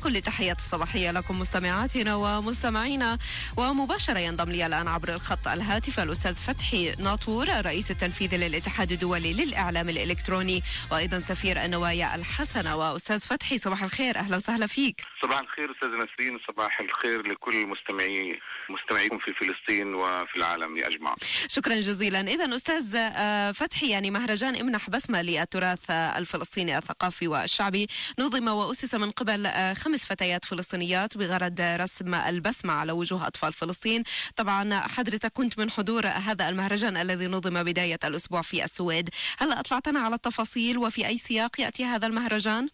كل التحيات الصباحية لكم مستمعاتنا ومستمعينا. ومباشرة ينضم لي الآن عبر الخط الهاتف الأستاذ فتحي ناطور الرئيس التنفيذي للاتحاد الدولي للإعلام الإلكتروني وأيضا سفير النوايا الحسنة. وأستاذ فتحي صباح الخير. أهلا وسهلا فيك. صباح الخير أستاذ نسرين. صباح الخير لكل مستمعي مستمعيكم في فلسطين وفي العالم أجمع شكرا جزيلا. إذا أستاذ آه، فتحي يعني مهرجان امنح بسمة للتراث الفلسطيني الثقافي والشعبي نظم وأسس من قبل آه، خمس فتيات فلسطينيات بغرض رسم البسمة على وجوه أطفال فلسطين. طبعا حضرتك كنت من حضور هذا المهرجان الذي نظم بداية الأسبوع في السويد. هل أطلعتنا على التفاصيل وفي أي سياق يأتي هذا المهرجان؟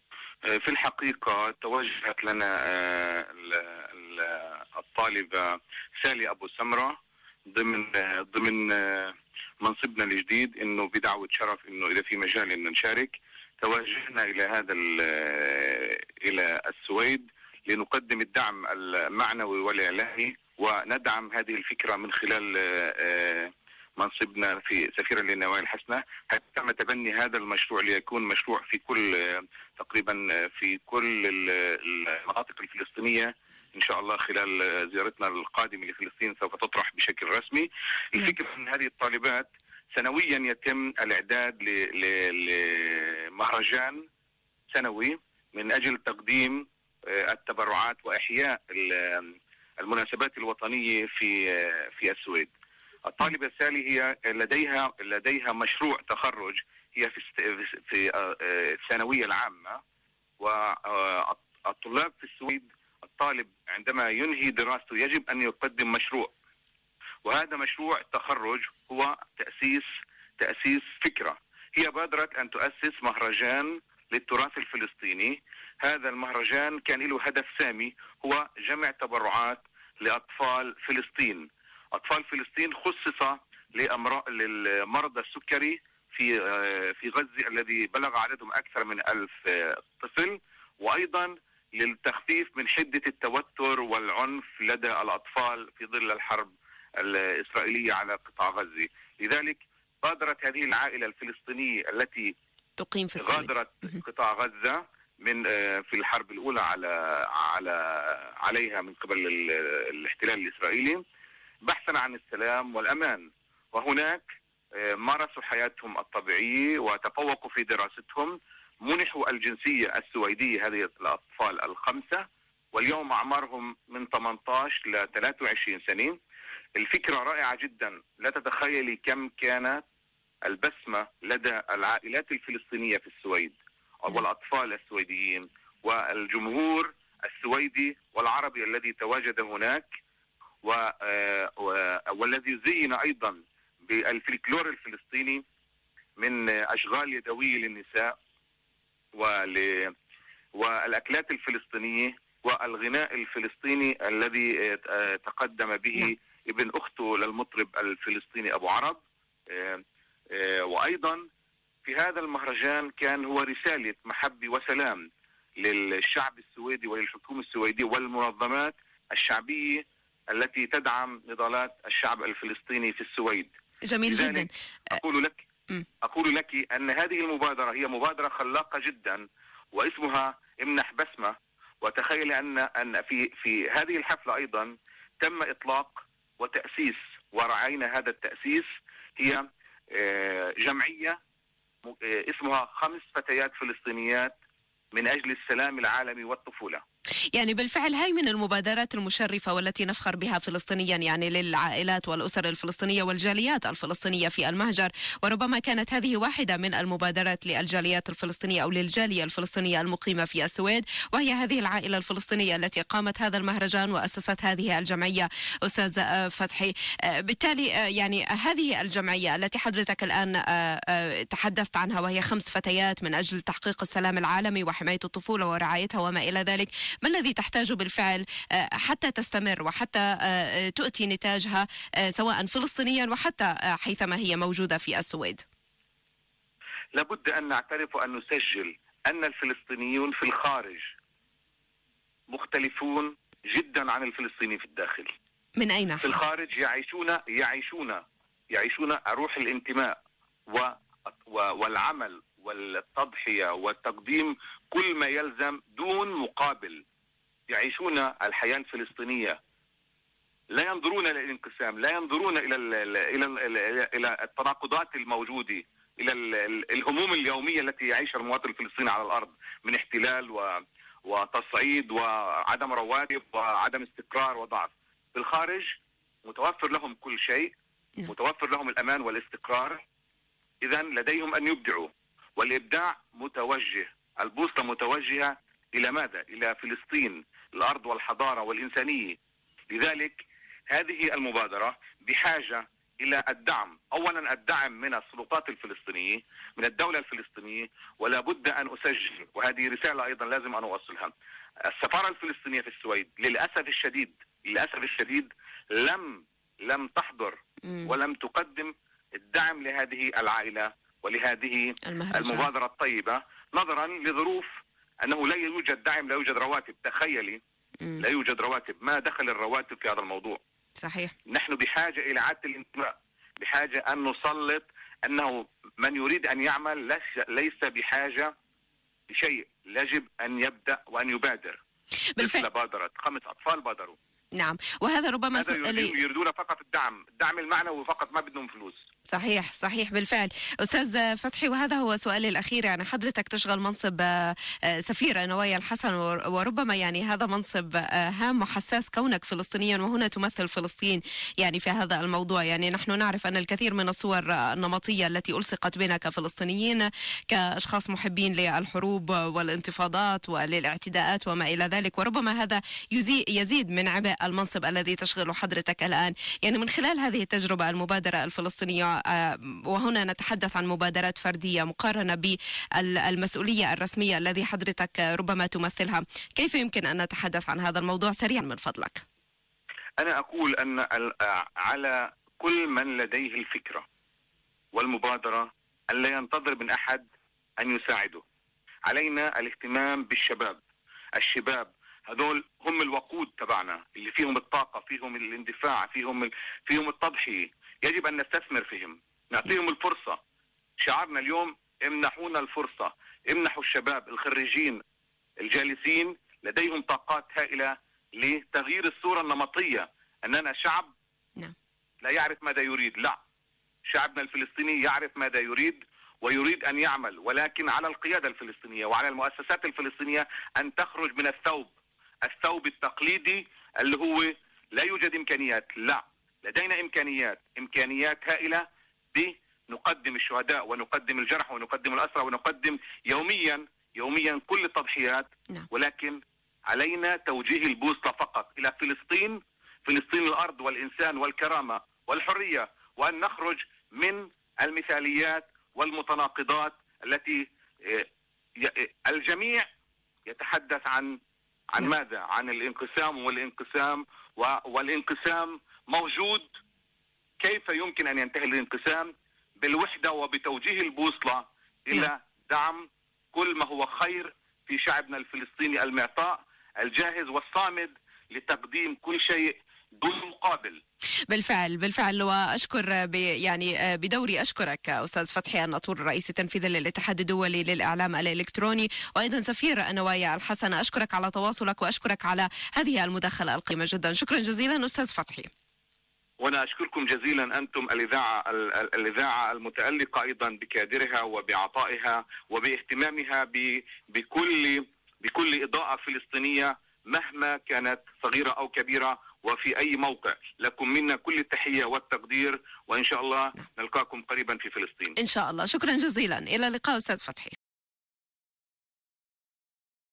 آه، في الحقيقة توجهت لنا آه، الطالبة سالي أبو سمرة ضمن ضمن منصبنا الجديد إنه بدعوة شرف إنه إذا في مجال ان نشارك. توجهنا إلى هذا إلى السويد لنقدم الدعم المعنوي والإعلامي وندعم هذه الفكرة من خلال آه، منصبنا في سفيرا للنوايا الحسنة. حتى تم تبني هذا المشروع ليكون مشروع في كل تقريبا في كل المناطق الفلسطينية؟ إن شاء الله خلال زيارتنا القادمة لفلسطين سوف تطرح بشكل رسمي. الفكرة إن هذه الطالبات سنويا يتم الإعداد لمهرجان سنوي من أجل تقديم آه، التبرعات وإحياء المناسبات الوطنية في آه، في السويد. الطالبة سالي هي لديها لديها مشروع تخرج هي في في آه، الثانوية العامة والطلاب في السويد الطالب عندما ينهي دراسته يجب أن يقدم مشروع وهذا مشروع التخرج هو تأسيس تأسيس فكرة. هي بادرت أن تؤسس مهرجان للتراث الفلسطيني. هذا المهرجان كان له هدف سامي هو جمع تبرعات لأطفال فلسطين. أطفال فلسطين خصص للمرضى السكري في في غزة الذي بلغ عددهم أكثر من ألف طفل. وأيضا للتخفيف من حدة التوتر والعنف لدى الأطفال في ظل الحرب الإسرائيلية على قطاع غزة، لذلك بادرت هذه العائلة الفلسطينية التي تقيم في غادرت قطاع غزة من آه، في الحرب الأولى على على عليها من قبل الاحتلال الإسرائيلي. بحثا عن السلام والأمان. وهناك آه، مارسوا حياتهم الطبيعية وتفوقوا في دراستهم. منحوا الجنسية السويدية هذه الأطفال الخمسة. واليوم أعمارهم من 18 ل 23 سنة. الفكرة رائعة جدا لا تتخيلي كم كانت البسمة لدى العائلات الفلسطينية في السويد والاطفال السويديين والجمهور السويدي والعربي الذي تواجد هناك آه، والذي زين أيضا بالفلكلور الفلسطيني من أشغال يدوية للنساء ول والأكلات الفلسطينية والغناء الفلسطيني الذي آه، تقدم به نعم. ابن أخته للمطرب الفلسطيني أبو عرب. آه، آه، وأيضا في هذا المهرجان كان هو رسالة محبه وسلام للشعب السويدي وللحكومة السويدية والمنظمات الشعبية التي تدعم نضالات الشعب الفلسطيني في السويد. جميل جدا. أقول لك أقول لك أن هذه المبادرة هي مبادرة خلاقة جدا واسمها امنح بسمة. وتخيل أن أن في في هذه الحفلة أيضا تم إطلاق وتأسيس ورعينا هذا التأسيس هي آه، جمعية آه، اسمها خمس فتيات فلسطينيات من أجل السلام العالمي والطفولة. يعني بالفعل هاي من المبادرات المشرفة والتي نفخر بها فلسطينيا يعني للعائلات والأسر الفلسطينية والجاليات الفلسطينية في المهجر. وربما كانت هذه واحدة من المبادرات للجاليات الفلسطينية أو للجالية الفلسطينية المقيمة في السويد وهي هذه العائلة الفلسطينية التي قامت هذا المهرجان وأسست هذه الجمعية أستاذ آه، فتحي. آه، بالتالي آه، يعني هذه الجمعية التي حضرتك الآن تحدثت عنها وهي خمس فتيات من أجل تحقيق السلام العالمي وحماية الطفولة ورعايتها وما إلى ذلك. ما الذي تحتاجه بالفعل آه، حتى تستمر وحتى آه، آه، تؤتي نتاجها سواء فلسطينيا وحتى حيثما هي موجودة في السويد لابد أن نعترف وأن نسجل أن الفلسطينيون في الخارج مختلفون جدا عن الفلسطيني في الداخل من أين؟ في الخارج يعيشون يعيشون يعيشون روح الانتماء و والعمل والتضحية وتقديم كل ما يلزم دون مقابل يعيشون الحياة الفلسطينية لا ينظرون إلى الانقسام، لا ينظرون ال إلى ال إلى التناقضات الموجودة، إلى الهموم اليومية التي يعيشها المواطن الفلسطيني على الأرض من احتلال و وتصعيد وعدم رواتب وعدم استقرار وضعف. في الخارج متوفر لهم كل شيء، نعم. متوفر لهم الأمان والاستقرار. اذا لديهم أن يبدعوا والإبداع متوجه، البوصلة متوجهة إلى ماذا؟ إلى فلسطين، الأرض والحضارة والإنسانية. لذلك هذه المبادرة بحاجة إلى الدعم أولا الدعم من السلطات الفلسطينية من الدولة الفلسطينية ولا بد أن أسجل وهذه رسالة أيضا لازم أن أوصلها السفارة الفلسطينية في السويد للأسف الشديد للأسف الشديد لم لم تحضر ولم تقدم الدعم لهذه العائلة ولهذه المهرجة. المبادرة الطيبة نظرا لظروف أنه لا يوجد دعم لا يوجد رواتب. تخيلي لا يوجد رواتب. ما دخل الرواتب في هذا الموضوع؟ صحيح. نحن بحاجة إلى إعادة الانتماء بحاجة أن نسلط أنه من يريد أن يعمل ليس بحاجة لشيء. يجب أن يبدأ وأن يبادر. بالفعل. بادرت خمس أطفال بادروا. نعم. وهذا ربما هذا يريدون فقط الدعم. الدعم المعنوي فقط ما بدهم فلوس. صحيح صحيح بالفعل. أستاذ فتحي وهذا هو سؤالي الأخير. يعني حضرتك تشغل منصب آه، سفير نوايا الحسن وربما يعني هذا منصب آه، هام وحساس كونك فلسطينيا وهنا تمثل فلسطين يعني في هذا الموضوع. يعني نحن نعرف أن الكثير من الصور النمطية التي ألصقت بنا كفلسطينيين كأشخاص محبين للحروب والانتفاضات وللإعتداءات وما إلى ذلك. وربما هذا يزيد من عبء المنصب الذي تشغله حضرتك الآن. يعني من خلال هذه التجربة المبادرة الفلسطينية وهنا نتحدث عن مبادرات فردية مقارنة بالمسؤولية الرسمية الذي حضرتك ربما تمثلها. كيف يمكن أن نتحدث عن هذا الموضوع؟ سريعا من فضلك. أنا أقول أن على كل من لديه الفكرة والمبادرة أن لا ينتظر من أحد أن يساعده. علينا الاهتمام بالشباب. الشباب هذول هم الوقود تبعنا اللي فيهم الطاقة فيهم الاندفاع فيهم فيهم التضحية يجب أن نستثمر فيهم. نعطيهم الفرصة. شعارنا اليوم امنحونا الفرصة. امنحوا الشباب الخريجين الجالسين لديهم طاقات هائلة لتغيير الصورة النمطية. أننا شعب نعم. لا يعرف ماذا يريد. لا. شعبنا الفلسطيني يعرف ماذا يريد ويريد أن يعمل. ولكن على القيادة الفلسطينية وعلى المؤسسات الفلسطينية أن تخرج من الثوب. الثوب التقليدي اللي هو لا يوجد إمكانيات. لا. لدينا إمكانيات إمكانيات هائلة بنقدم الشهداء ونقدم الجرح ونقدم الأسرى ونقدم يوميا يوميا كل التضحيات نعم. ولكن علينا توجيه البوصلة فقط إلى فلسطين فلسطين الأرض والإنسان والكرامة والحرية وأن نخرج من المثاليات والمتناقضات التي آه، آه، الجميع يتحدث عن عن نعم. ماذا؟ عن الانقسام والانقسام والانقسام موجود كيف يمكن أن ينتهي الانقسام؟ بالوحدة وبتوجيه البوصلة إلى نعم. دعم كل ما هو خير في شعبنا الفلسطيني المعطاء الجاهز والصامد لتقديم كل شيء دون مقابل. بالفعل بالفعل وأشكر يعني بدوري أشكرك أستاذ فتحي الناطور الرئيس التنفيذي للاتحاد الدولي للإعلام الإلكتروني وأيضا سفير نوايا الحسنه أشكرك على تواصلك وأشكرك على هذه المداخلة القيمة جدا. شكرا جزيلا أستاذ فتحي. وأنا اشكركم جزيلا أنتم الاذاعة الاذاعة المتألقة أيضا بكادرها وبعطائها وباهتمامها بكل بكل اضاءة فلسطينية مهما كانت صغيرة أو كبيرة وفي اي موقع. لكم منا كل التحية والتقدير وان شاء الله نلقاكم قريبا في فلسطين. إن شاء الله. شكرا جزيلا. إلى اللقاء أستاذ فتحي.